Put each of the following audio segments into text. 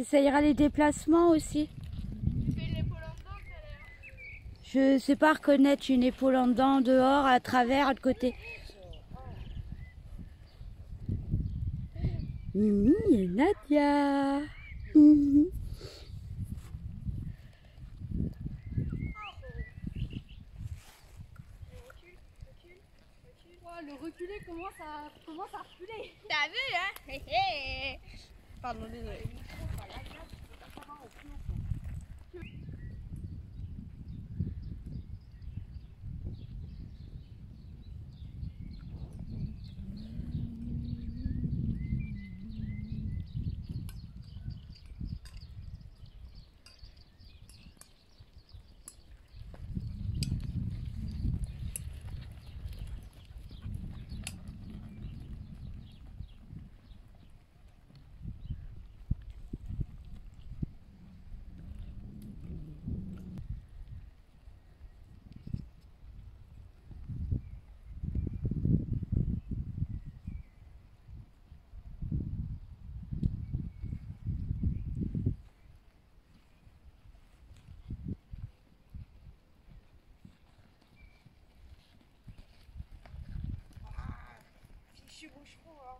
T'essayeras les déplacements aussi. Tu fais en dedans l'heure. Je sais pas reconnaître une épaule en dedans, dehors, à travers, de côté. Mimi et Nadia. Le reculer commence à, commence à reculer. T'as vu, hein? Pardon, désolé. Boucheron, hein.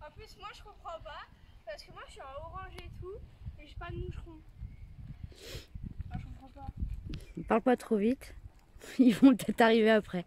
En plus, moi je comprends pas parce que moi je suis en orange et tout et j'ai pas de moucheron. Ah, je comprends pas. Parle pas trop vite. Ils vont peut-être arriver après.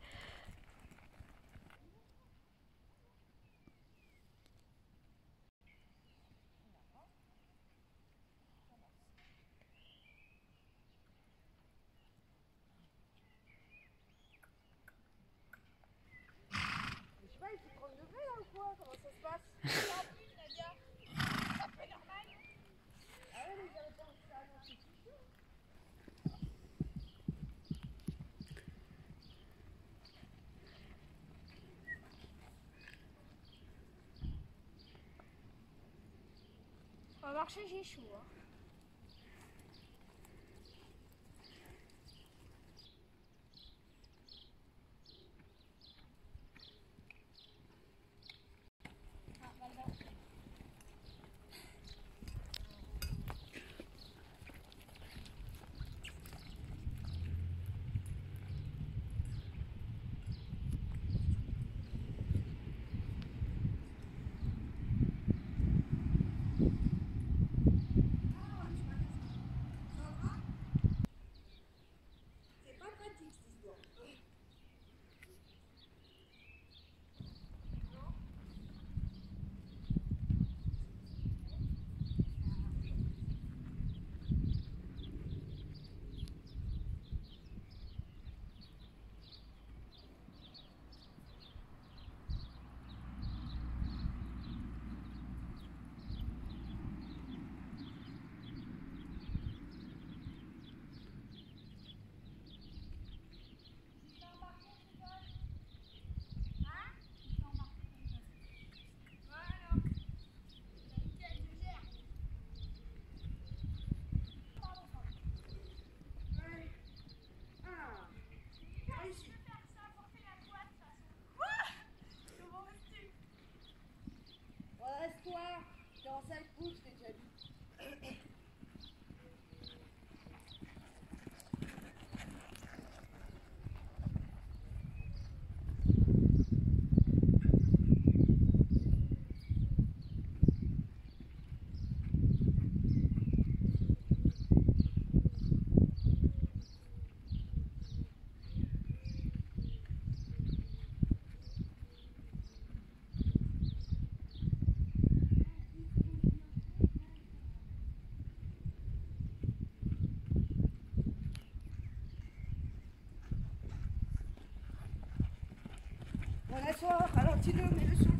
On va marcher, j'ai chaud. Hein. En sale 今天没得事